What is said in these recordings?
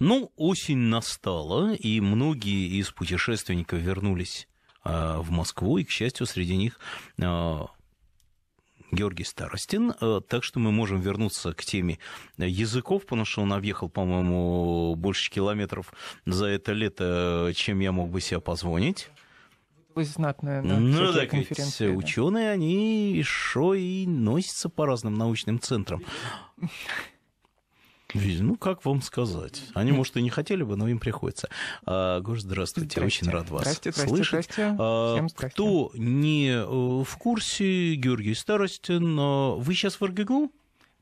Ну, осень настала, и многие из путешественников вернулись в Москву, и, к счастью, среди них Георгий Старостин. Э, так что мы можем вернуться к теме языков, потому что он объехал, по-моему, больше километров за это лето, чем я мог бы себе позвонить. Знатная, да, ну, так конференции. Да. Ученые, они еще и носятся по разным научным центрам. Ну, как вам сказать? Они, может, и не хотели бы, но им приходится. А, Гош, здравствуйте. здравствуйте. Очень рад вас здрасте, здрасте, слышать. Здрасте. А. Кто не э, в курсе, Георгий Старостин, вы сейчас в РГГУ?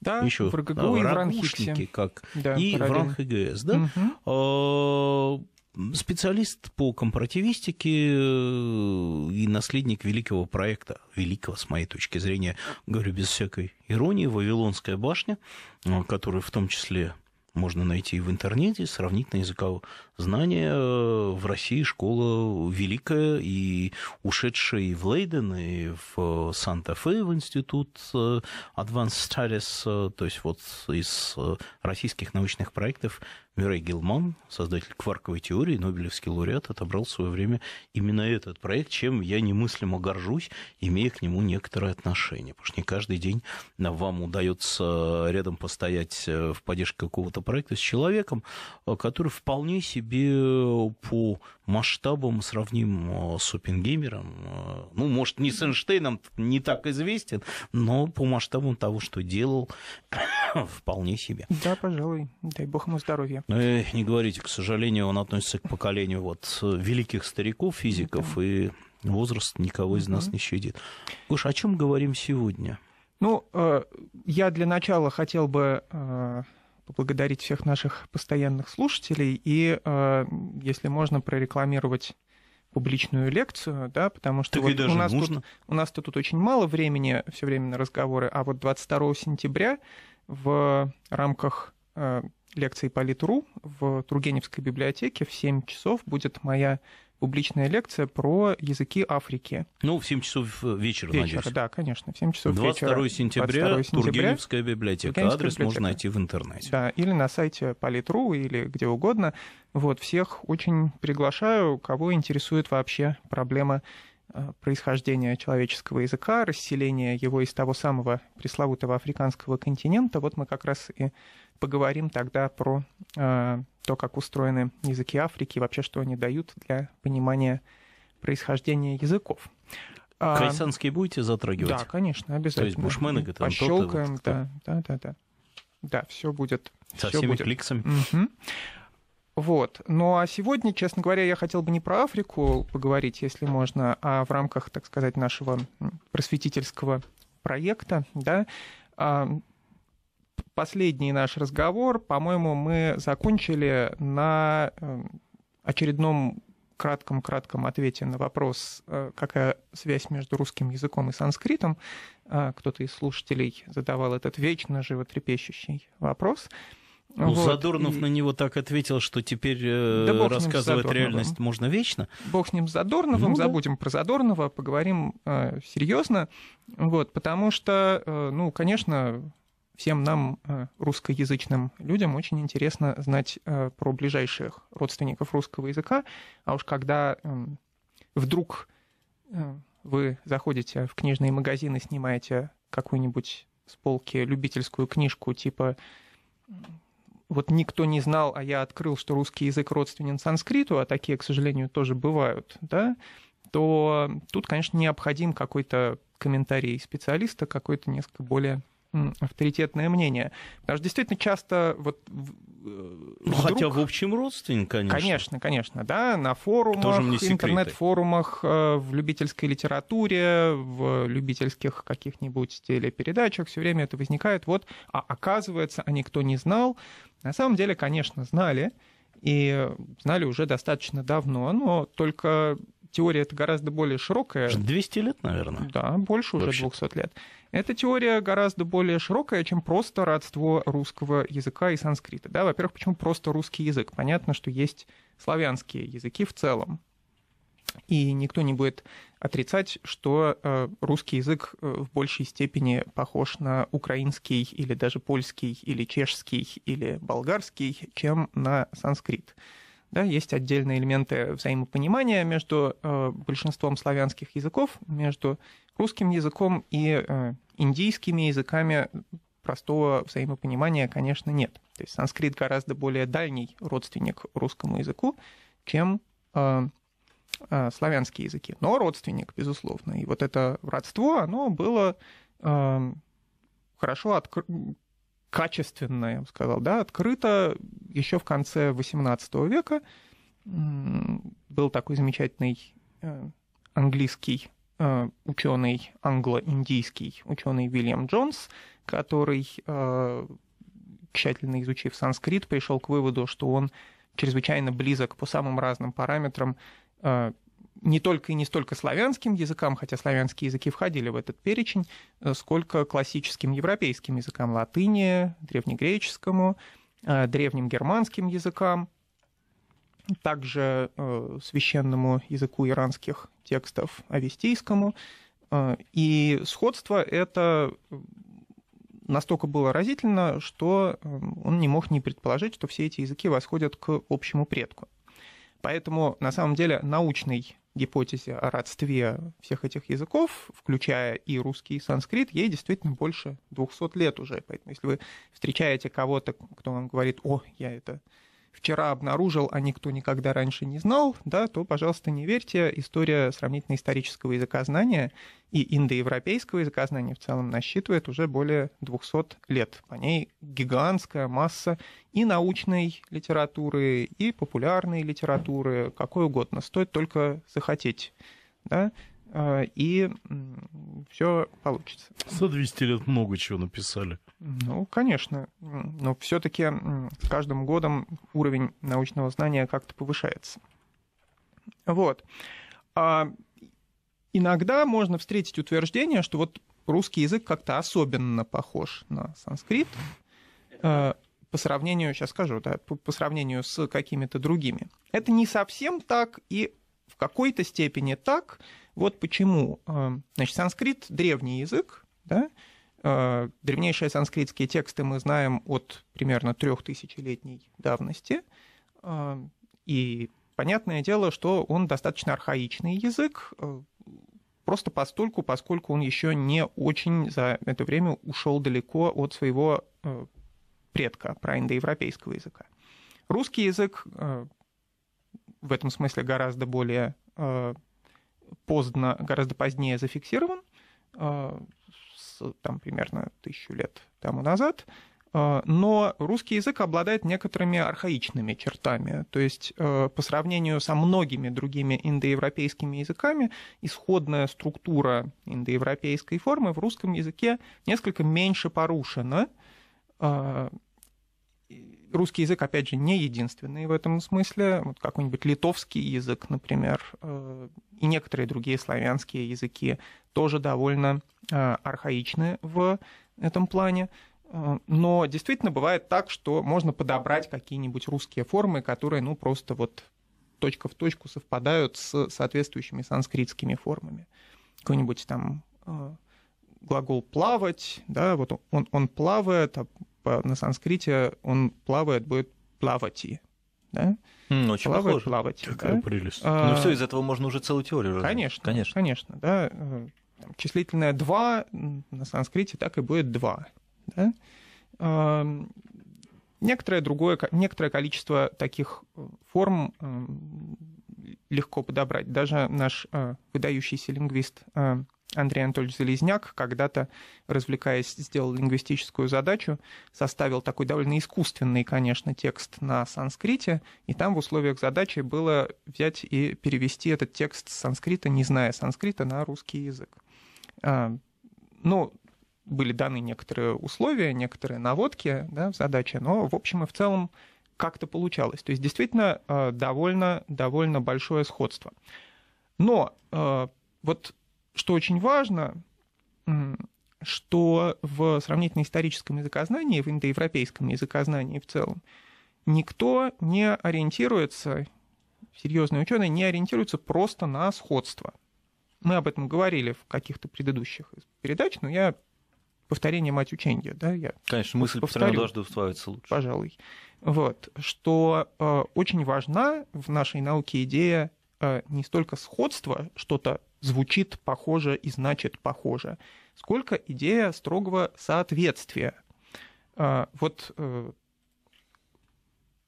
Да, Еще в РГГУ и в РАНХИКСе. как да, и в РАНХГС, да? Угу специалист по компаративистике э, и наследник великого проекта, великого, с моей точки зрения, говорю без всякой иронии, «Вавилонская башня», э, который в том числе можно найти в интернете, сравнительное языковое знание. Э, в России школа великая, и ушедшая и в Лейден, и в Санта-Фе, в институт Advanced Studies, то есть вот из российских научных проектов Мюррей Гилман, создатель кварковой теории, Нобелевский лауреат, отобрал в свое время именно этот проект, чем я немыслимо горжусь, имея к нему некоторое отношение. Потому что не каждый день вам удается рядом постоять э, в поддержке какого-то проекта с человеком, э, который вполне себе по масштабам сравним э, с Оппенгеймером. Ну, может, не с Эйнштейном, не так известен, но по масштабам того, что делал, вполне себе. Да, пожалуй. Дай бог ему здоровья. Э, не говорите, к сожалению, он относится к поколению вот великих стариков, физиков, да. и возраст никого из нас не щадит. Гош, о чем говорим сегодня? Ну, э, я для начала хотел бы э, поблагодарить всех наших постоянных слушателей. И, если можно, прорекламировать публичную лекцию, да, потому что вот у, нас тут, у нас тут очень мало времени все время на разговоры, а вот 22 сентября в рамках лекции Политру в Тургеневской библиотеке в 7 часов будет моя публичная лекция про языки Африки. Ну, в 7 часов вечера, вечера надеюсь. да, конечно, в 7 часов 22 вечера. Сентября, 22 сентября, Тургеневская библиотека. Тургеневская Адрес библиотека. можно найти в интернете. Да, или на сайте Политру, или где угодно. Вот, всех очень приглашаю, кого интересует вообще проблема происхождения человеческого языка, расселения его из того самого пресловутого африканского континента. Вот мы как раз и поговорим тогда про э, то, как устроены языки Африки и вообще, что они дают для понимания происхождения языков. А, Кайсанские будете затрагивать? Да, конечно, обязательно. То есть бушмены, это Пощелкаем, да, да, да, да. Да, все будет. Со всеми будет. кликсами. Угу. Вот. Ну а сегодня, честно говоря, я хотел бы не про Африку поговорить, если можно, а в рамках, так сказать, нашего просветительского проекта, да, а, последний наш разговор, по-моему, мы закончили на э, очередном кратком-кратком ответе на вопрос, э, какая связь между русским языком и санскритом. Э, кто-то из слушателей задавал этот вечно животрепещущий вопрос. Ну, вот, Задорнов и... на него так ответил, что теперь да рассказывать реальность можно вечно. Бог с ним с Задорновым, ну, забудем да. про Задорнова, поговорим э, серьезно. Вот, потому что, э, ну, конечно, всем нам, э, русскоязычным людям, очень интересно знать э, про ближайших родственников русского языка. А уж когда эм, вдруг э, вы заходите в книжные магазины, снимаете какую-нибудь с полки любительскую книжку типа вот никто не знал, а я открыл, что русский язык родственен санскриту, а такие, к сожалению, тоже бывают, да, то тут, конечно, необходим какой-то комментарий специалиста, какой-то несколько более авторитетное мнение. Потому что действительно часто вот ну, вдруг... хотя в общем родственник, конечно. Конечно, конечно, да, на форумах, интернет-форумах, э, в любительской литературе, в любительских каких-нибудь телепередачах все время это возникает. Вот, а оказывается, а никто не знал. На самом деле, конечно, знали, и знали уже достаточно давно, но только теория это гораздо более широкая. 200 лет, наверное. Да, больше уже Вообще. 200 лет. Эта теория гораздо более широкая, чем просто родство русского языка и санскрита. Да, во-первых, почему просто русский язык? Понятно, что есть славянские языки в целом. И никто не будет отрицать, что э, русский язык э, в большей степени похож на украинский или даже польский или чешский или болгарский, чем на санскрит. Да, есть отдельные элементы взаимопонимания между э, большинством славянских языков, между русским языком и э, индийскими языками простого взаимопонимания, конечно, нет. То есть санскрит гораздо более дальний родственник русскому языку, чем э, э, славянские языки. Но родственник, безусловно. И вот это родство, оно было э, хорошо открыто качественно, я бы сказал, да, открыто еще в конце XVIII века. Был такой замечательный э, английский э, ученый, англо-индийский ученый Вильям Джонс, который, э, тщательно изучив санскрит, пришел к выводу, что он чрезвычайно близок по самым разным параметрам не только и не столько славянским языкам, хотя славянские языки входили в этот перечень, э, сколько классическим европейским языкам латыни, древнегреческому, э, древним германским языкам, также э, священному языку иранских текстов авестийскому. И сходство это настолько было разительно, что он не мог не предположить, что все эти языки восходят к общему предку. Поэтому, на самом деле, научный гипотезе о родстве всех этих языков, включая и русский, и санскрит, ей действительно больше 200 лет уже. Поэтому если вы встречаете кого-то, кто вам говорит, о, я это вчера обнаружил, а никто никогда раньше не знал, да, то, пожалуйста, не верьте. История сравнительно-исторического языкознания и индоевропейского языкознания в целом насчитывает уже более 200 лет. По ней гигантская масса и научной литературы, и популярной литературы, какой угодно. Стоит только захотеть. Да? А, и все получится. За 200 лет много чего написали. Ну, конечно. Но все-таки с каждым годом уровень научного знания как-то повышается. Вот. А иногда можно встретить утверждение, что вот русский язык как-то особенно похож на санскрит а, по сравнению, сейчас скажу, да, по, по сравнению с какими-то другими. Это не совсем так, и в какой-то степени так, вот почему. Э, значит, санскрит — древний язык, да? Э, древнейшие санскритские тексты мы знаем от примерно трехтысячелетней давности. Э, и понятное дело, что он достаточно архаичный язык, просто постольку, поскольку он еще не очень за это время ушел далеко от своего предка, проиндоевропейского языка. Русский язык в этом смысле гораздо более поздно, гораздо позднее зафиксирован, а, с, там примерно тысячу лет тому назад, а, но русский язык обладает некоторыми архаичными чертами. То есть по сравнению со многими другими индоевропейскими языками, исходная структура индоевропейской формы в русском языке несколько меньше порушена русский язык, опять же, не единственный в этом смысле. Вот какой-нибудь литовский язык, например, э, и некоторые другие славянские языки тоже довольно э, архаичны в этом плане. Э, но действительно бывает так, что можно подобрать какие-нибудь русские формы, которые, ну, просто вот точка в точку совпадают с соответствующими санскритскими формами. Какой-нибудь там глагол плавать, да, вот он, он плавает, а на санскрите он плавает, будет плавати. Да? Mm, очень плавает, похоже. плавать. Какая да? прелесть. А, ну все, из этого можно уже целую теорию. Конечно, конечно. Конечно, да. Э, там, числительное два на санскрите так и будет два. Да? А, некоторое другое, некоторое количество таких э, форм э, легко подобрать. Даже наш выдающийся лингвист Андрей Анатольевич Залезняк когда-то, развлекаясь, сделал лингвистическую задачу, составил такой довольно искусственный, конечно, текст на санскрите, и там в условиях задачи было взять и перевести этот текст с санскрита, не зная санскрита, на русский язык. А, ну, были даны некоторые условия, некоторые наводки да, в задаче, но в общем и в целом как-то получалось. То есть действительно а, довольно, довольно большое сходство. Но а, вот что очень важно, что в сравнительно-историческом языкознании, в индоевропейском языкознании в целом, никто не ориентируется серьезные ученые не ориентируются просто на сходство. Мы об этом говорили в каких-то предыдущих передач, но я повторение мать учения, да, я Конечно, мысль повторю, все должна усваиваться лучше. Пожалуй. Вот, что э, очень важна в нашей науке идея э, не столько сходства, что-то звучит похоже и значит похоже, сколько идея строгого соответствия. Э, вот э,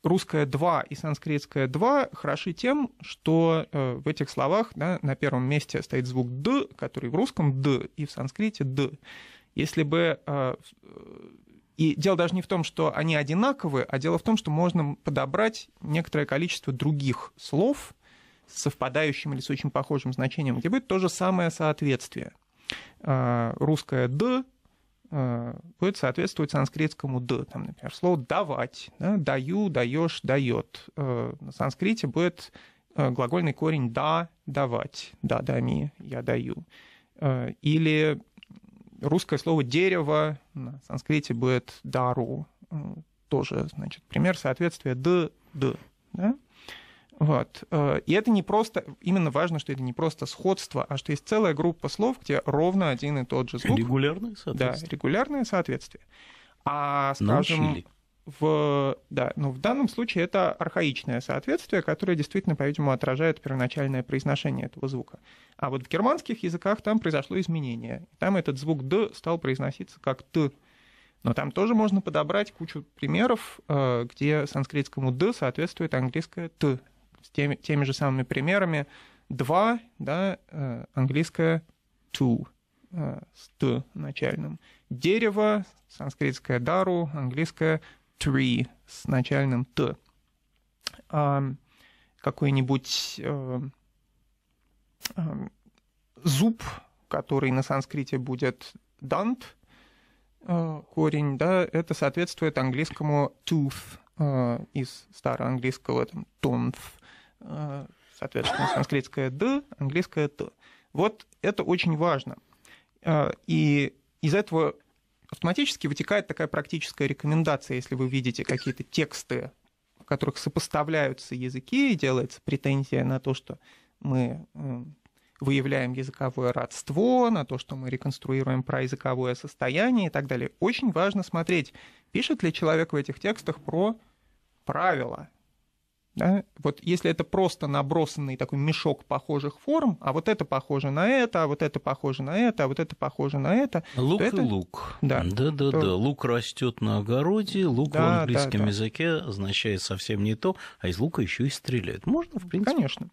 русское «два» и санскритское «два» хороши тем, что э, в этих словах да, на первом месте стоит звук «д», который в русском «д» и в санскрите «д». Если бы... Э, и дело даже не в том, что они одинаковые, а дело в том, что можно подобрать некоторое количество других слов совпадающим или с очень похожим значением, где будет то же самое соответствие. Э, русское «д» Э, будет соответствовать санскритскому «д». Там, например, слово «давать», да, «даю», «даешь», «дает». Э, на санскрите будет глагольный корень «да», «давать», «да, дами», «я даю». Или русское слово «дерево» на санскрите будет «дару». Тоже, значит, пример соответствия «д», «д». Да? Вот. Э, и это не просто, именно важно, что это не просто сходство, а что есть целая группа слов, где ровно один и тот же звук. Регулярное соответствие. Да, регулярное соответствие. А, скажем, Научили. в, да, ну, в данном случае это архаичное соответствие, которое действительно, по-видимому, отражает первоначальное произношение этого звука. А вот в германских языках там произошло изменение. Там этот звук «д» стал произноситься как «т». Но там тоже можно подобрать кучу примеров, э, где санскритскому «д» соответствует английское «т» с теми, теми же самыми примерами. Два, да, э, английское two э, с т начальным. Дерево, санскритское дару, английское tree с начальным т. Какой-нибудь э, зуб, который на санскрите будет дант, корень, да, это соответствует английскому tooth из староанглийского там, tonth, соответственно, санскритское «д», английское «т». Вот это очень важно. Э, и из этого автоматически вытекает такая практическая рекомендация, если вы видите какие-то тексты, в которых сопоставляются языки, и делается претензия на то, что мы э, выявляем языковое родство, на то, что мы реконструируем проязыковое состояние и так далее. Очень важно смотреть, пишет ли человек в этих текстах про правила, да? Вот если это просто набросанный такой мешок похожих форм, а вот это похоже на это, а вот это похоже на это, а вот это похоже на это. Лук это... и лук. Да, да, да, то... да. Лук растет на огороде, лук да, в английском да, да. языке означает совсем не то, а из лука еще и стреляют. Можно, в принципе. Конечно.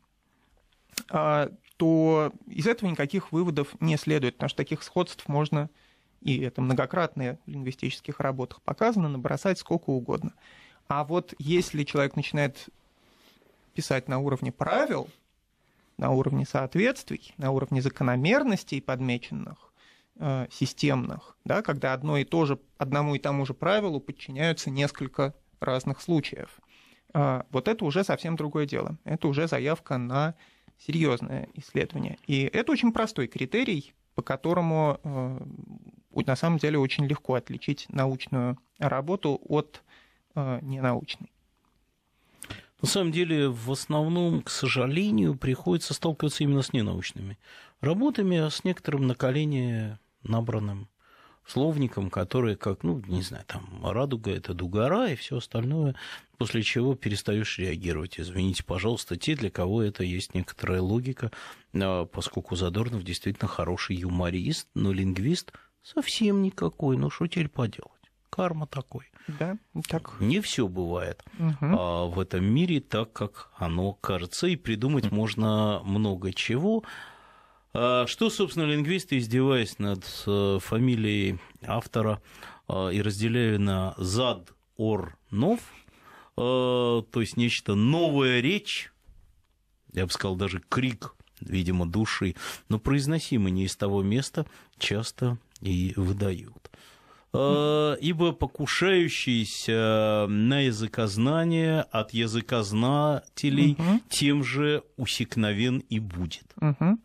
А, то из этого никаких выводов не следует, потому что таких сходств можно, и это многократно в лингвистических работах показано, набросать сколько угодно. А вот если человек начинает писать на уровне правил, на уровне соответствий, на уровне закономерностей подмеченных, э, системных, да, когда одно и то же, одному и тому же правилу подчиняются несколько разных случаев. Э, вот это уже совсем другое дело. Это уже заявка на серьезное исследование. И это очень простой критерий, по которому э, на самом деле очень легко отличить научную работу от ненаучной. На самом деле, в основном, к сожалению, приходится сталкиваться именно с ненаучными работами, а с некоторым на колени набранным словником, который как, ну, не знаю, там, радуга – это дугара и все остальное, после чего перестаешь реагировать. Извините, пожалуйста, те, для кого это есть некоторая логика, а, поскольку Задорнов действительно хороший юморист, но лингвист совсем никакой, ну, что теперь поделать? Карма такой. Да, так. Не все бывает угу. а, в этом мире так, как оно кажется, и придумать можно много чего. А, что, собственно, лингвисты, издеваясь над э, фамилией автора а, и разделяя на зад, ор, нов, а, то есть нечто новая речь, я бы сказал, даже крик, видимо, души, но произносимый не из того места, часто и выдают. Э, ибо покушающийся на языкознание от языкознателей угу. тем же усекновен и будет. Угу.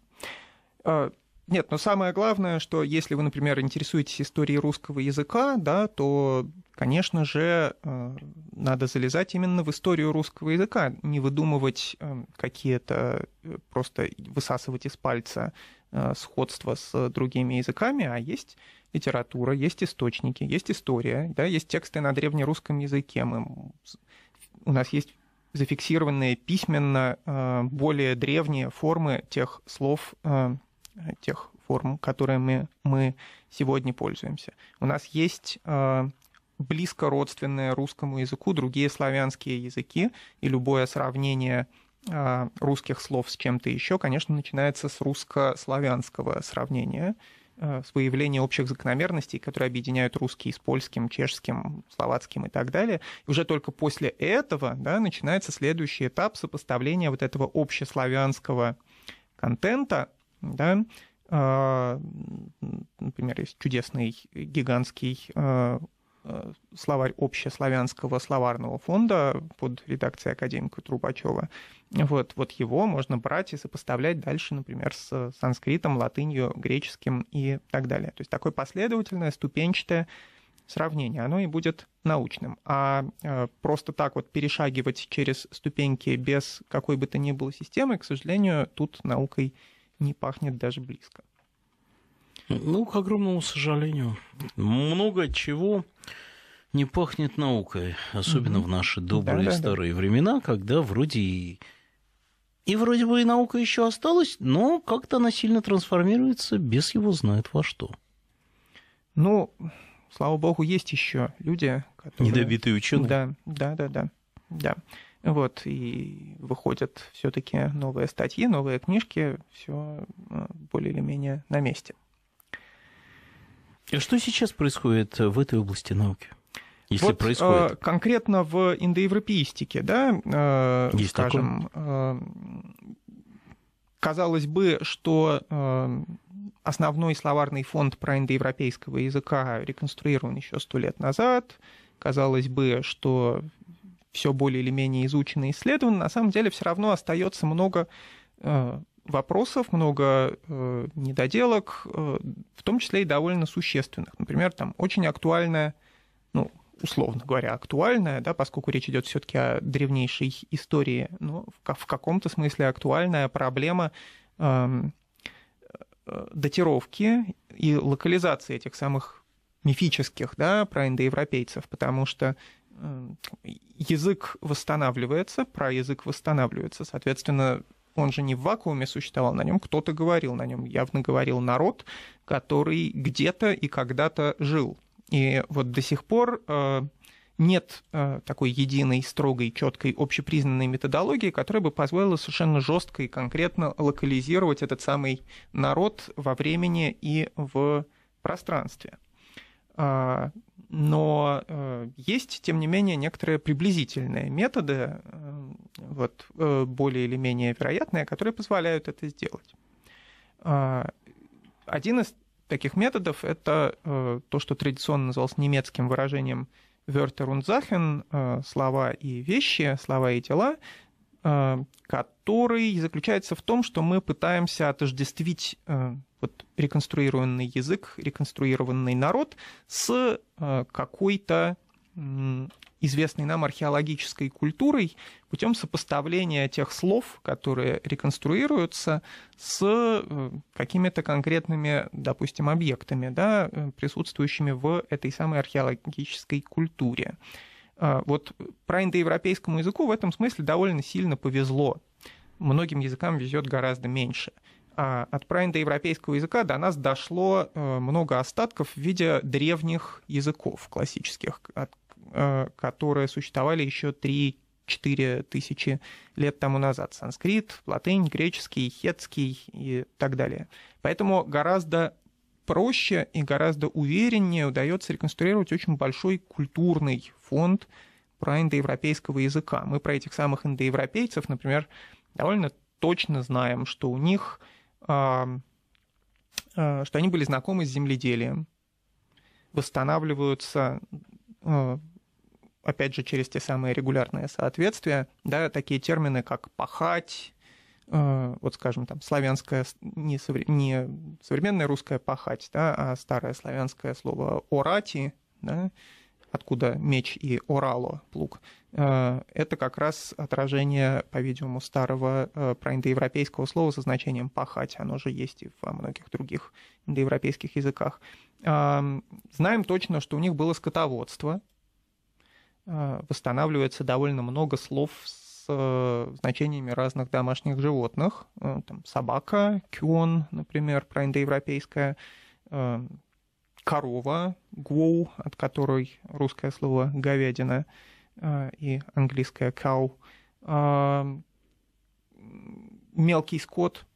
Нет, но самое главное, что если вы, например, интересуетесь историей русского языка, да, то конечно же, э, надо залезать именно в историю русского языка, не выдумывать какие-то, просто высасывать из пальца сходства с другими языками, а есть литература, есть источники, есть история, да, есть тексты на древнерусском языке. Мы, у нас есть зафиксированные письменно более древние формы тех слов, тех форм, которыми мы сегодня пользуемся. У нас есть близко родственные русскому языку другие славянские языки, и любое сравнение а, русских слов с чем-то еще, конечно, начинается с русско-славянского сравнения, с выявления общих закономерностей, которые объединяют русский с польским, чешским, словацким и так далее. И уже только после этого да, начинается следующий этап сопоставления вот этого общеславянского контента, да, а, например, есть чудесный гигантский Э, словарь общеславянского словарного фонда под редакцией академика Трубачева. Вот, вот его можно брать и сопоставлять дальше, например, с санскритом, латынью, греческим и так далее. То есть такое последовательное, ступенчатое сравнение, оно и будет научным. А э, просто так вот перешагивать через ступеньки без какой бы то ни было системы, к сожалению, тут наукой не пахнет даже близко. Ну, к огромному сожалению. Много чего не пахнет наукой, особенно угу. в наши добрые да, старые времена, когда вроде и... И вроде бы и наука еще осталась, но как-то она сильно трансформируется, без его знает во что. Ну, слава богу, есть еще люди, которые... Недобитые ученые. Да, да, да, да. да. Вот, и выходят все-таки новые статьи, новые книжки, все э, более или менее на месте. А что сейчас происходит в этой области науки? Если вот, происходит. Э, конкретно в индоевропеистике, да, э, Есть скажем, э, казалось бы, что основной словарный фонд про индоевропейского языка реконструирован еще сто лет назад. Казалось бы, что все более или менее изучено и исследовано. На самом деле все равно остается много вопросов, много э, недоделок, э, в том числе и довольно существенных. Например, там очень актуальная, ну, условно говоря, актуальная, да, поскольку речь идет все-таки о древнейшей истории, но в, в каком-то смысле актуальная проблема эм, э, датировки и локализации этих самых мифических, да, про индоевропейцев, потому что э, язык восстанавливается, про язык восстанавливается, соответственно, он же не в вакууме существовал, на нем кто-то говорил, на нем явно говорил народ, который где-то и когда-то жил. И вот до сих пор э, нет э, такой единой, строгой, четкой, общепризнанной методологии, которая бы позволила совершенно жестко и конкретно локализировать этот самый народ во времени и в пространстве. Но э, есть, тем не менее, некоторые приблизительные методы, э, вот, э, более или менее вероятные, которые позволяют это сделать. А, один из таких методов — это то, что традиционно называлось немецким выражением «Wörter und Sachen» — слова и вещи, слова и дела, который заключается в том, что мы пытаемся отождествить вот реконструированный язык, реконструированный народ с э, какой-то известной нам археологической культурой путем сопоставления тех слов, которые реконструируются, с э, какими-то конкретными, допустим, объектами, да, э, присутствующими в этой самой археологической культуре. Вот про индоевропейскому языку в этом смысле довольно сильно повезло. Многим языкам везет гораздо меньше. А от праиндоевропейского языка до нас дошло э, много остатков в виде древних языков классических, э, которые существовали еще 3-4 тысячи лет тому назад. Санскрит, латынь, греческий, хетский и так далее. Поэтому гораздо проще и гораздо увереннее удается реконструировать очень большой культурный фонд про индоевропейского языка. Мы про этих самых индоевропейцев, например, довольно точно знаем, что у них а, что они были знакомы с земледелием, восстанавливаются, а, опять же, через те самые регулярные соответствия, да, такие термины, как «пахать», а, вот, скажем, там, славянское, не, совре, не современное русское «пахать», да, а старое славянское слово «орати», да, откуда меч и орало, плуг, это как раз отражение, по-видимому, старого проиндоевропейского слова со значением «пахать». Оно же есть и во многих других индоевропейских языках. Знаем точно, что у них было скотоводство. Восстанавливается довольно много слов с с э, значениями разных домашних животных. Э, там собака, кюон, например, проиндоевропейская, э, корова, гвоу, от которой русское слово говядина и английское cow, мелкий скот,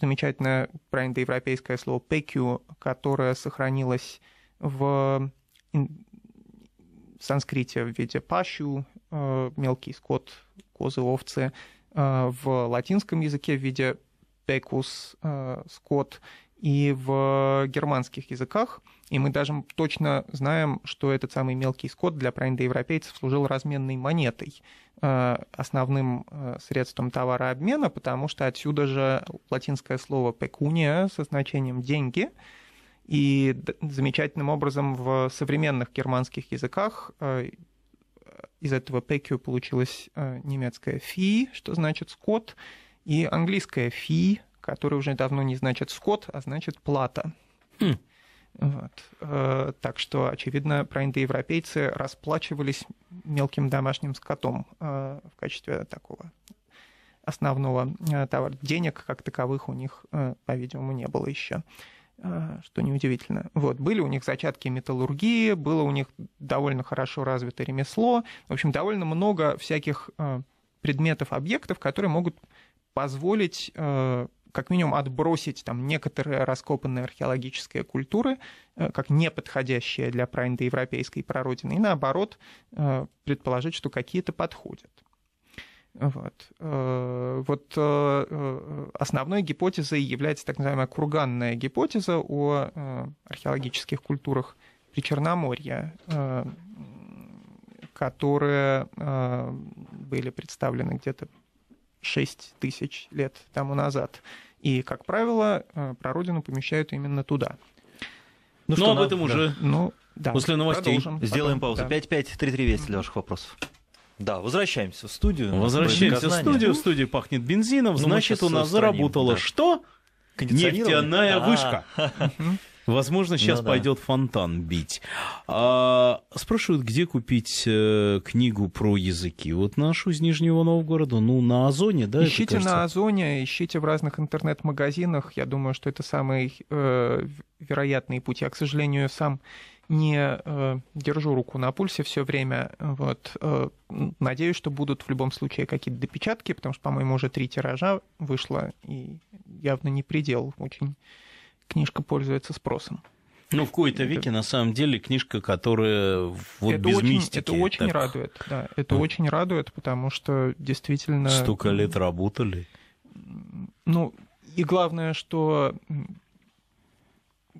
замечательное проиндоевропейское слово пекю, которое сохранилось в санскрите в виде пащу, мелкий скот козы, овцы, э, в латинском языке в виде пекус, э, скот, и в германских языках. И мы даже точно знаем, что этот самый мелкий скот для проиндоевропейцев служил разменной монетой, э, основным средством товарообмена, потому что отсюда же латинское слово «пекуния» со значением «деньги», и замечательным образом в современных германских языках из этого пекю получилось э, немецкое фи, что значит скот, и английское фи, которое уже давно не значит скот, а значит плата. Mm. Вот. Э, так что, очевидно, проиндоевропейцы расплачивались мелким домашним скотом э, в качестве такого основного товара. Денег как таковых у них, по-видимому, не было еще. А, что неудивительно. Вот, были у них зачатки металлургии, было у них довольно хорошо развито ремесло, в общем, довольно много всяких а, предметов, объектов, которые могут позволить а, как минимум отбросить там некоторые раскопанные археологические культуры как неподходящие для праиндоевропейской прародины, и наоборот предположить, что какие-то подходят. Вот, э, вот э, э, основной гипотезой является так называемая курганная гипотеза о археологических культурах Причерноморья, которые были представлены где-то 6 тысяч лет тому назад. И, как правило, прародину помещают именно туда. Ну, Но что об нам, этом да. уже ну, да, после новостей. Продолжим. Сделаем паузу. Да. 5-5-3-3 для ваших вопросов. Да, возвращаемся в студию. Возвращаемся в студию. В студии пахнет бензином. Ну, Значит, у нас заработала да. что? Нефтяная а. вышка. Возможно, сейчас ну, пойдет да. фонтан бить. А, спрашивают, где купить э, книгу про языки. Вот нашу из Нижнего Новгорода, ну, на Озоне, да? Ищите на Озоне, ищите в разных интернет-магазинах. Я думаю, что это самый э, вероятный путь. Я, к сожалению, сам не э, держу руку на пульсе все время. Вот. Э, надеюсь, что будут в любом случае какие-то допечатки, потому что, по-моему, уже три тиража вышло, и явно не предел. Очень книжка пользуется спросом. Ну, в кои-то веке, на самом деле, книжка, которая вот это без очень, мистики. Это очень так... радует, да. Это ну, очень радует, потому что действительно... Столько лет работали. Ну, и главное, что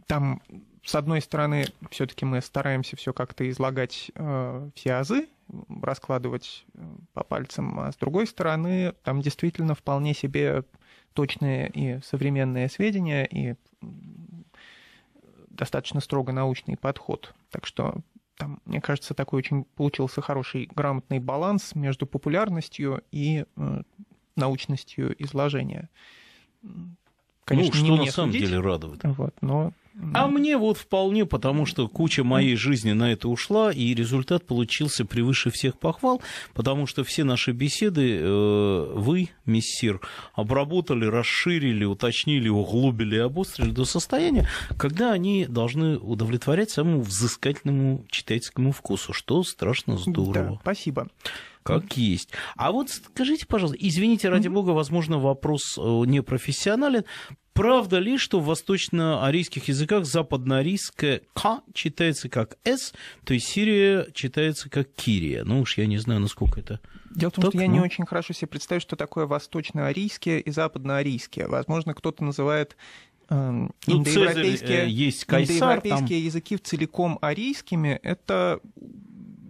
там с одной стороны, все-таки мы стараемся все как-то излагать э, все азы, раскладывать э, по пальцам, а с другой стороны, там действительно вполне себе точные и современные сведения, и достаточно строго научный подход. Так что там, мне кажется, такой очень получился хороший, грамотный баланс между популярностью и э, научностью изложения. Конечно, ну, что на самом судить, деле радует. Вот, но а мне вот вполне, потому что куча моей жизни на это ушла, и результат получился превыше всех похвал, потому что все наши беседы э, вы, мессир, обработали, расширили, уточнили, углубили и обострили до состояния, когда они должны удовлетворять самому взыскательному читательскому вкусу, что страшно здорово. Да, спасибо как есть. А вот скажите, пожалуйста, извините, ради бога, возможно, вопрос э, не профессионален. Правда ли, что в восточно-арийских языках западно-арийское «к» читается как «с», то есть Сирия читается как «кирия»? Ну уж я не знаю, насколько это Дело в том, так, что я ну... не очень хорошо себе представляю, что такое восточно-арийское и западно-арийское. Возможно, кто-то называет э, ну, индоевропейские, Цезарь, э, есть Кайсар, индоевропейские там... языки целиком арийскими. Это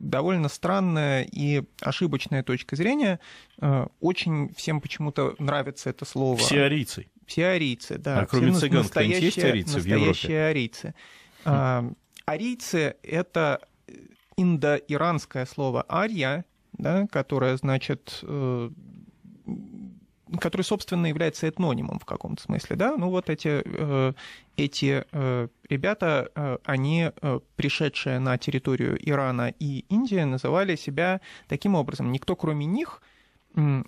довольно странная и ошибочная точка зрения. Э, очень всем почему-то нравится это слово. Все арийцы все арийцы, да. А кроме цыган настоящие, есть арийцы настоящие в Европе? арийцы. А, арийцы — это индоиранское слово «арья», да, которое значит э, который, собственно, является этнонимом в каком-то смысле, да, ну вот эти, э, эти э, ребята, э, они, пришедшие на территорию Ирана и Индии, называли себя таким образом. Никто, кроме них,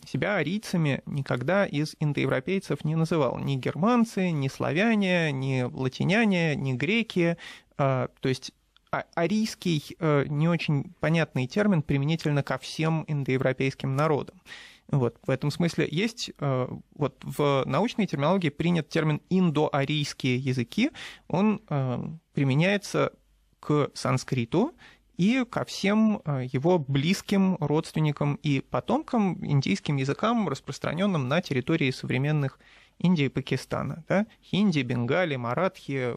себя арийцами никогда из индоевропейцев не называл. Ни германцы, ни славяне, ни латиняне, ни греки. То есть а, арийский не очень понятный термин применительно ко всем индоевропейским народам. Вот, в этом смысле есть, э, вот в научной терминологии принят термин индоарийские языки, он э, применяется к санскриту и ко всем э, его близким родственникам и потомкам индийским языкам, распространенным на территории современных Индии и Пакистана. Да? Хинди, Бенгали, Маратхи,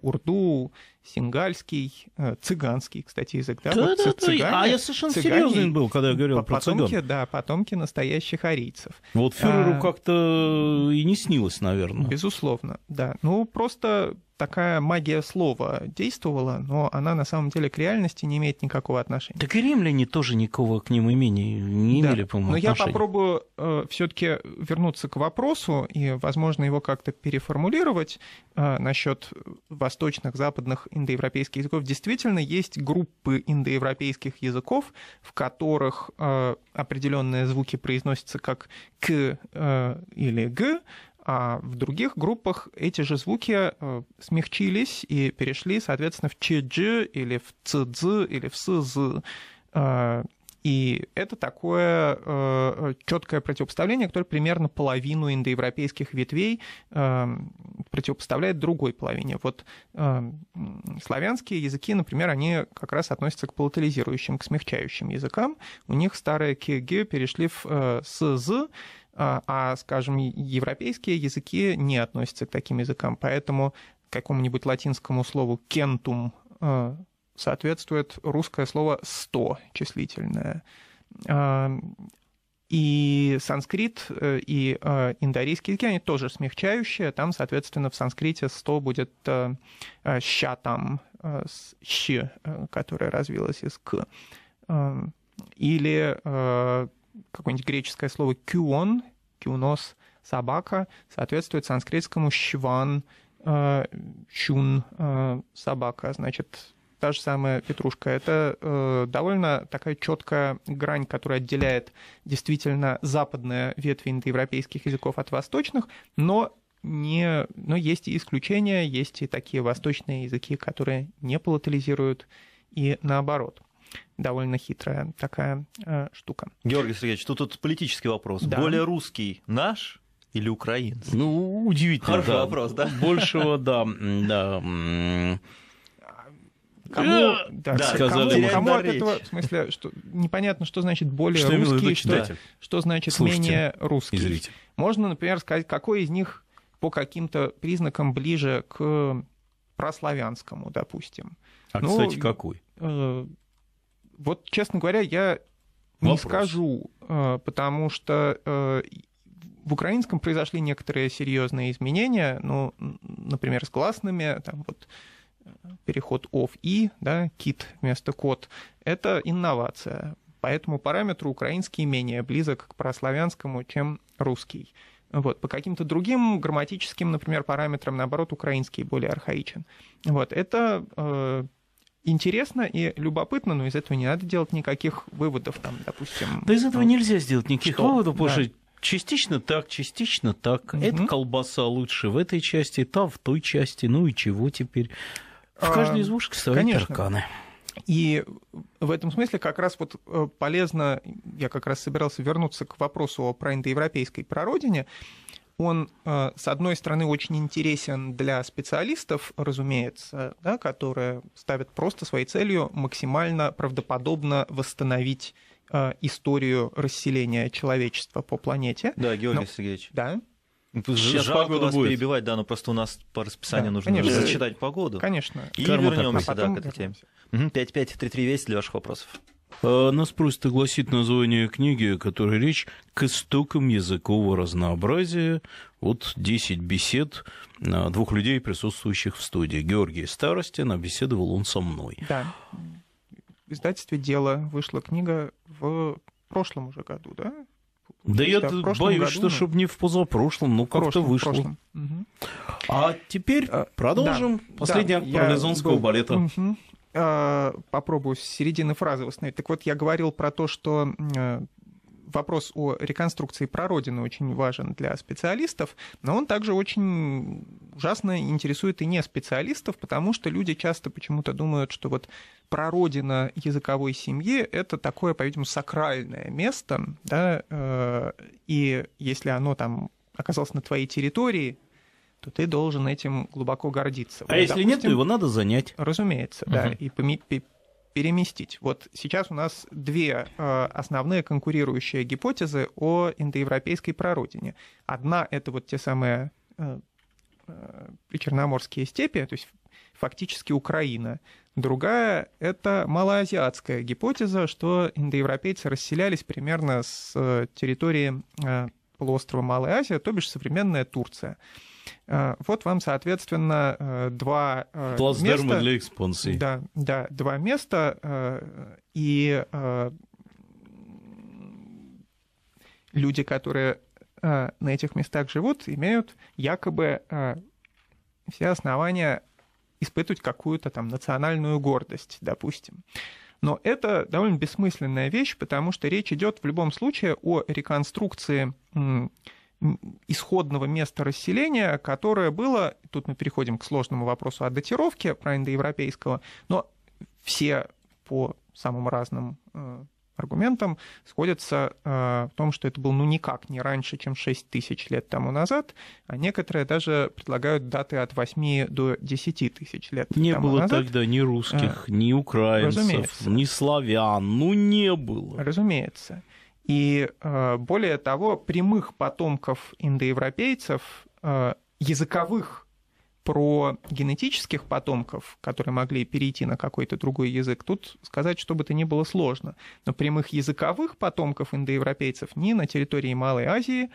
Урду, сингальский, э, цыганский, кстати, язык. Да, да, вот да, цыгане, а я совершенно цыгане, серьезный был, когда я говорил про потомки, цыган. Да, потомки настоящих арийцев. Вот фюреру а, как-то и не снилось, наверное. Безусловно, да. Ну, просто такая магия слова действовала, но она на самом деле к реальности не имеет никакого отношения. Так и римляне тоже никакого к ним имени не имели, да. по-моему, Но отношения. я попробую э, все-таки вернуться к вопросу и, возможно, его как-то переформулировать э, насчет восточных, западных индоевропейских языков. Действительно, есть группы индоевропейских языков, в которых э, определенные звуки произносятся как к э, или г, а в других группах эти же звуки э, смягчились и перешли, соответственно, в чж или в цдз или в сз. Э, и это такое э, четкое противопоставление, которое примерно половину индоевропейских ветвей противопоставляет другой половине. Вот славянские языки, например, они как раз относятся к палатализирующим, к смягчающим языкам. У них старые кг перешли в сз, а, а, скажем, европейские языки не относятся к таким языкам, поэтому какому-нибудь латинскому слову «кентум» а, соответствует русское слово «сто» числительное. А, и санскрит, э, и индорийский языки, они тоже смягчающие. Там, соответственно, в санскрите «сто» будет «ща» там, «щ», которая развилась из «к». Или какое-нибудь греческое слово «кюон», «кюнос», «собака», соответствует санскритскому «щван», э, «щун», э, «собака». Значит, та же самая петрушка. Это э, довольно такая четкая грань, которая отделяет действительно западные ветви индоевропейских языков от восточных, но не, но есть и исключения, есть и такие восточные языки, которые не палатализируют, и наоборот довольно хитрая такая э, штука. Георгий Сергеевич, тут, тут политический вопрос. Да. Более русский наш или украинский? Ну, удивительно. Хороший да. вопрос, да? Большего, да, да. Кому, э, да, да, сказали, кому, кому от этого, в смысле, что непонятно, что значит более что русский, что, что значит Слушайте, менее русский. Зритель. Можно, например, сказать, какой из них по каким-то признакам ближе к прославянскому, допустим. А, ну, кстати, какой? Э, вот, честно говоря, я не Вопрос. скажу, э, потому что э, в украинском произошли некоторые серьезные изменения, ну, например, с гласными, там вот э, переход of и, да, кит вместо код, это инновация. По этому параметру украинский менее близок к прославянскому, чем русский. Вот. По каким-то другим грамматическим, например, параметрам, наоборот, украинский более архаичен. Вот. Это интересно и любопытно, но из этого не надо делать никаких выводов, там, допустим. Да из этого ну, нельзя сделать никаких что? выводов, потому да. что частично так, частично так. Угу. Эта колбаса лучше в этой части, та в той части, ну и чего теперь? В каждой избушке свои Конечно. тарканы. И в этом смысле как раз вот э, полезно, я как раз собирался вернуться к вопросу о проиндоевропейской прародине, он, э, с одной стороны, очень интересен для специалистов, разумеется, да, которые ставят просто своей целью максимально правдоподобно восстановить э, историю расселения человечества по планете. Да, Георгий но... Сергеевич. Да. Сейчас Жалко погода вас будет. перебивать, да, но просто у нас по расписанию да, нужно конечно. зачитать погоду. Конечно. И Карма вернемся а да, к этой теме. 5533 весь для ваших вопросов. А, нас просят огласить название книги, о которой речь «К истокам языкового разнообразия». Вот 10 бесед двух людей, присутствующих в студии. Георгий Старостин, а беседовал он со мной. Да. в издательстве «Дело» вышла книга в прошлом уже году, да? Да я боюсь, году, что чтобы не в позапрошлом, но как-то вышло. Угу. А теперь а, продолжим. Да, Последний да, акт парализонского был... балета. Угу. А, попробую с середины фразы восстановить. Так вот, я говорил про то, что э, вопрос о реконструкции прародины очень важен для специалистов, но он также очень ужасно интересует и не специалистов, потому что люди часто почему-то думают, что вот прародина языковой семьи — это такое, по-видимому, сакральное место, да, э, и если оно там оказалось на твоей территории, то ты должен этим глубоко гордиться. А вот, если допустим, нет, то его надо занять. Разумеется, угу. да, и переместить. Вот сейчас у нас две э, основные конкурирующие гипотезы о индоевропейской прародине. Одна — это вот те самые э, э, причерноморские степи, то есть фактически Украина. Другая — это малоазиатская гипотеза, что индоевропейцы расселялись примерно с территории полуострова Малая Азия, то бишь современная Турция. Э, вот вам, соответственно, э, два э, Плацдармы места. для экспансии. Да, да, два места. И люди, которые на этих местах живут, имеют якобы все основания испытывать какую-то там национальную гордость, допустим. Но это довольно бессмысленная вещь, потому что речь идет в любом случае о реконструкции исходного места расселения, которое было, тут мы переходим к сложному вопросу о датировке про индоевропейского, но все по самым разным э, аргументам сходятся э, в том, что это было ну никак не раньше, чем 6 тысяч лет тому назад, а некоторые даже предлагают даты от 8 до 10 тысяч лет Не тому было назад. тогда ни русских, а, ни украинцев, разумеется. ни славян, ну не было. Разумеется. И э, более того, прямых потомков индоевропейцев, э, языковых про генетических потомков, которые могли перейти на какой-то другой язык, тут сказать, что бы то ни было сложно. Но прямых языковых потомков индоевропейцев ни на территории Малой Азии,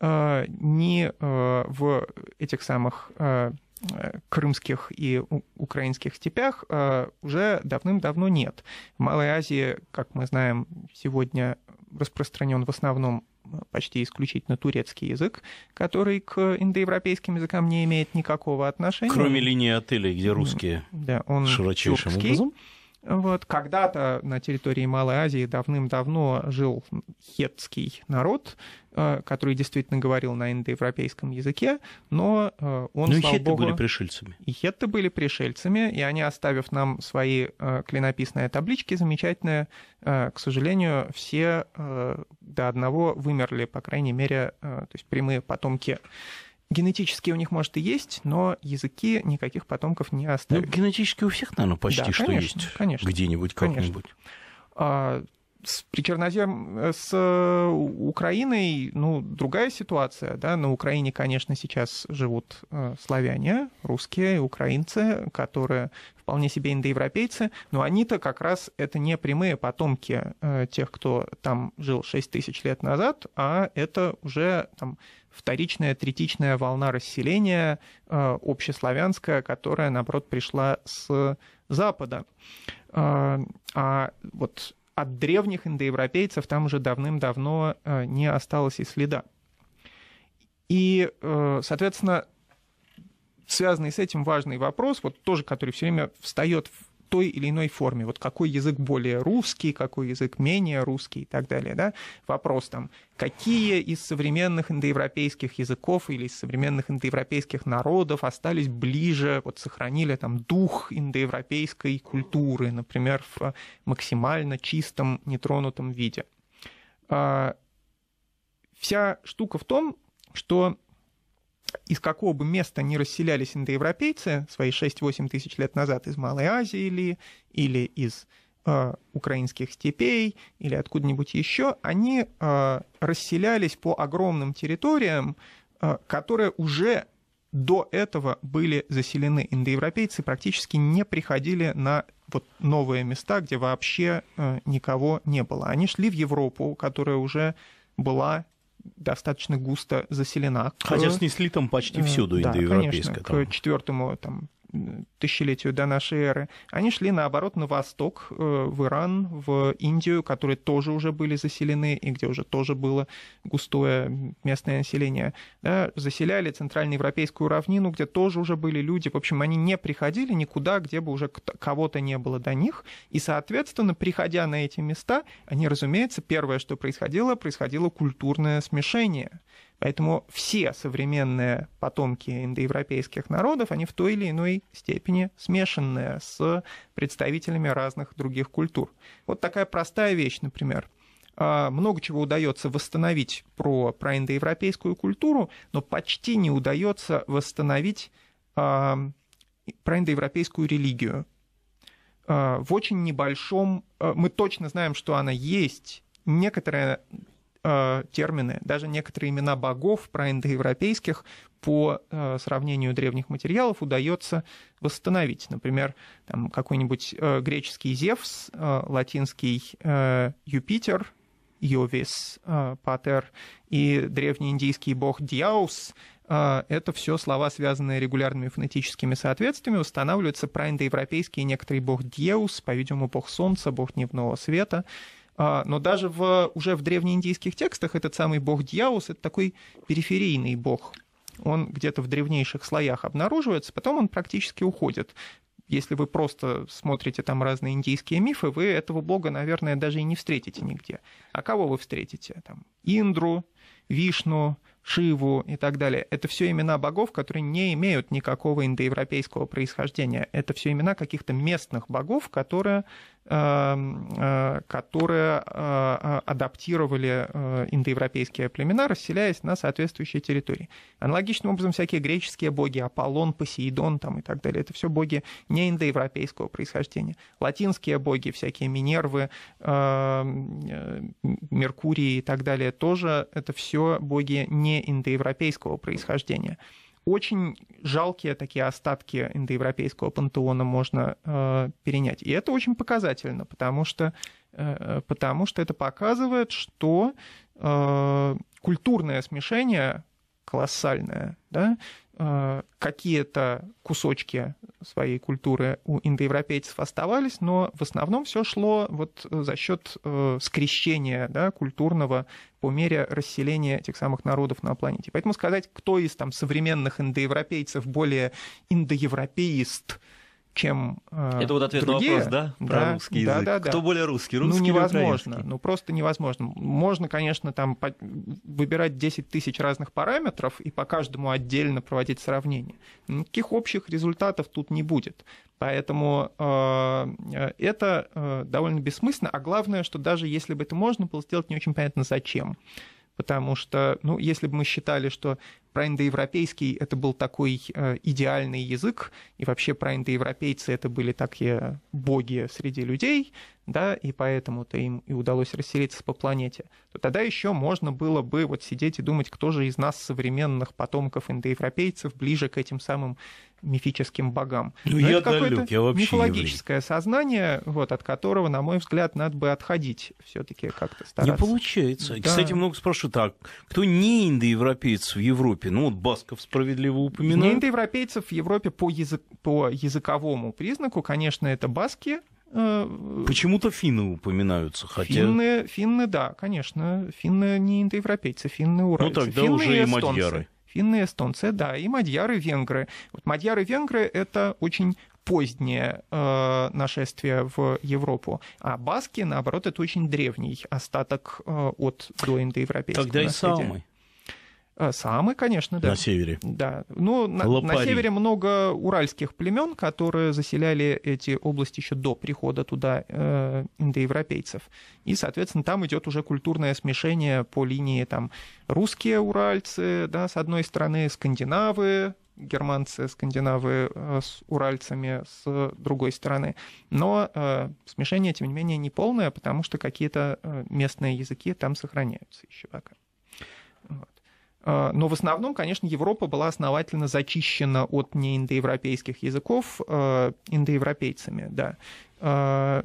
э, ни в этих самых крымских и украинских степях уже давным-давно нет. В Малой Азии, как мы знаем, сегодня распространен в основном э, почти исключительно турецкий язык, который к индоевропейским языкам не имеет никакого отношения. Кроме линии отелей, где русские да, он широчайшим тюркский. образом. Вот, когда-то на территории Малой Азии давным-давно жил хетский народ, э, который действительно говорил на индоевропейском языке, но э, он, ну, и хетты богу, были пришельцами. И хетты были пришельцами, и они, оставив нам свои э, клинописные таблички замечательные, к сожалению, все до одного вымерли, по крайней мере, то есть прямые потомки Генетически у них, может, и есть, но языки никаких потомков не оставили. Ну, генетически у всех, наверное, почти да, что конечно, есть. Конечно. Где-нибудь, как-нибудь. А, с Причернозем, э, с э, Украиной, ну, другая ситуация, да, на Украине, конечно, сейчас живут э, славяне, русские, украинцы, которые вполне себе индоевропейцы, но они-то как раз это не прямые потомки тех, кто там жил 6 тысяч лет назад, а это уже там вторичная, третичная волна расселения э, общеславянская, которая, наоборот, пришла с Запада. Э, а вот от древних индоевропейцев там уже давным-давно э, не осталось и следа. И, соответственно, связанный с этим важный вопрос, вот тоже, который все время встает в той или иной форме. Вот какой язык более русский, какой язык менее русский и так далее. Да? Вопрос там, какие из современных индоевропейских языков или из современных индоевропейских народов остались ближе, вот сохранили там дух индоевропейской культуры, например, в максимально чистом, нетронутом виде. А, вся штука в том, что из какого бы места ни расселялись индоевропейцы свои 6-8 тысяч лет назад из Малой Азии или, или из э, украинских степей или откуда-нибудь еще, они э, расселялись по огромным территориям, э, которые уже до этого были заселены. Индоевропейцы практически не приходили на вот новые места, где вообще э, никого не было. Они шли в Европу, которая уже была достаточно густо заселена. Хотя снесли там почти всюду да, индоевропейское. Конечно, к четвертому там, тысячелетию до нашей эры, они шли, наоборот, на восток, в Иран, в Индию, которые тоже уже были заселены и где уже тоже было густое местное население. Да, заселяли центральноевропейскую равнину, где тоже уже были люди. В общем, они не приходили никуда, где бы уже кого-то не было до них. И, соответственно, приходя на эти места, они, разумеется, первое, что происходило, происходило культурное смешение. Поэтому все современные потомки индоевропейских народов, они в той или иной степени смешанные с представителями разных других культур. Вот такая простая вещь, например. А, много чего удается восстановить про, про индоевропейскую культуру, но почти не удается восстановить а, про индоевропейскую религию. А, в очень небольшом... Мы точно знаем, что она есть. Некоторые э, термины, даже некоторые имена богов проиндоевропейских по э, сравнению древних материалов удается восстановить. Например, там какой-нибудь э, греческий Зевс, э, латинский э, Юпитер, Йовис, э, Патер, и древнеиндийский бог Диаус. Э, это все слова, связанные регулярными фонетическими соответствиями, устанавливаются проиндоевропейские некоторый бог Диеус, по-видимому, бог солнца, бог дневного света, но даже в, уже в древнеиндийских текстах этот самый бог Дьяус — это такой периферийный бог. Он где-то в древнейших слоях обнаруживается, потом он практически уходит. Если вы просто смотрите там разные индийские мифы, вы этого бога, наверное, даже и не встретите нигде. А кого вы встретите? Там Индру, Вишну, Шиву и так далее. Это все имена богов, которые не имеют никакого индоевропейского происхождения. Это все имена каких-то местных богов, которые которые э, адаптировали э, индоевропейские племена, расселяясь на соответствующие территории. Аналогичным образом всякие греческие боги, Аполлон, Посейдон там, и так далее, это все боги не индоевропейского происхождения. Латинские боги, всякие Минервы, Меркурий и так далее, тоже это все боги не индоевропейского происхождения очень жалкие такие остатки индоевропейского пантеона можно э, перенять. И это очень показательно, потому что, э, потому что это показывает, что э, культурное смешение колоссальное, да, какие-то кусочки своей культуры у индоевропейцев оставались, но в основном все шло вот за счет э, скрещения да, культурного по мере расселения этих самых народов на планете. Поэтому сказать, кто из там, современных индоевропейцев более индоевропеист, чем э, Это вот ответ другие. на вопрос, да? Про да, русский язык. Да, да, да. Кто более русский, русский ну, невозможно, Ну, просто невозможно. Можно, конечно, там выбирать 10 тысяч разных параметров и по каждому отдельно проводить сравнение. Никаких общих результатов тут не будет. Поэтому э, это э, довольно бессмысленно. А главное, что даже если бы это можно было сделать, не очень понятно зачем потому что, ну, если бы мы считали, что проиндоевропейский это был такой э, идеальный язык, и вообще проиндоевропейцы это были такие боги среди людей, да, и поэтому-то им и удалось расселиться по планете, то тогда еще можно было бы вот сидеть и думать, кто же из нас, современных потомков индоевропейцев, ближе к этим самым мифическим богам. Ну, Но я это далек, я вообще мифологическое сознание, вот, от которого, на мой взгляд, надо бы отходить все-таки как-то стараться. Не получается. Да. Кстати, много спрашивают, так, кто не индоевропеец в Европе? Ну, вот Басков справедливо упоминал. Не индоевропейцев в Европе по, язык, по языковому признаку, конечно, это баски, э, Почему-то финны упоминаются, хотя... Финны, финны, да, конечно. Финны не индоевропейцы, финны уральцы. Ну тогда финны уже и, и мадьяры. Финны, эстонцы, да, и мадьяры, венгры. Вот мадьяры, венгры — это очень позднее э, нашествие в Европу, а баски, наоборот, это очень древний остаток э, от доиндоевропейского Тогда наследия. и самый. Э, самый, конечно, да. На севере. Да. Ну, на, на севере много уральских племен, которые заселяли эти области еще до прихода туда э, индоевропейцев. И, соответственно, там идет уже культурное смешение по линии там русские уральцы, да, с одной стороны, скандинавы, германцы, скандинавы э, с уральцами с другой стороны. Но э, смешение, тем не менее, не полное, потому что какие-то э, местные языки там сохраняются еще пока. Вот. А, но в основном, конечно, Европа была основательно зачищена от неиндоевропейских языков а, индоевропейцами. Да. А,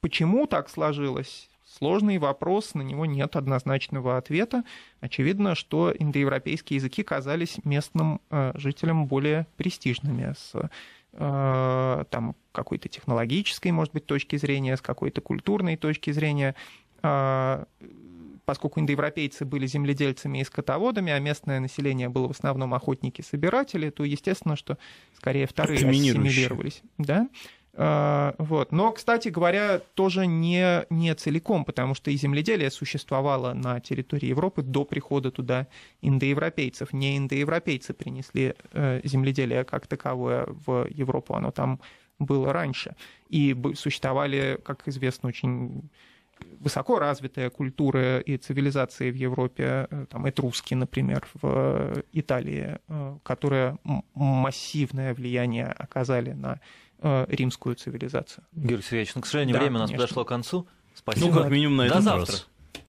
почему так сложилось? сложный вопрос, на него нет однозначного ответа. Очевидно, что индоевропейские языки казались местным жителям более престижными, с там, какой-то технологической, может быть, точки зрения, с какой-то культурной точки зрения. Поскольку индоевропейцы были земледельцами и скотоводами, а местное население было в основном охотники-собиратели, то естественно, что скорее вторые ассимилировались. Да? А, вот. Но, кстати говоря, тоже не, не целиком, потому что и земледелие существовало на территории Европы до прихода туда индоевропейцев. Не индоевропейцы принесли э, земледелие как таковое в Европу, оно там было раньше. И существовали, как известно, очень высоко развитая культура и цивилизация в Европе, э, там, этруски, например, в Италии, э, которые массивное влияние оказали на Э, римскую цивилизацию. Георгий Сергеевич, ну, к сожалению, да, время у нас конечно. подошло к концу. Спасибо. Ну, как минимум на До этот завтра. раз.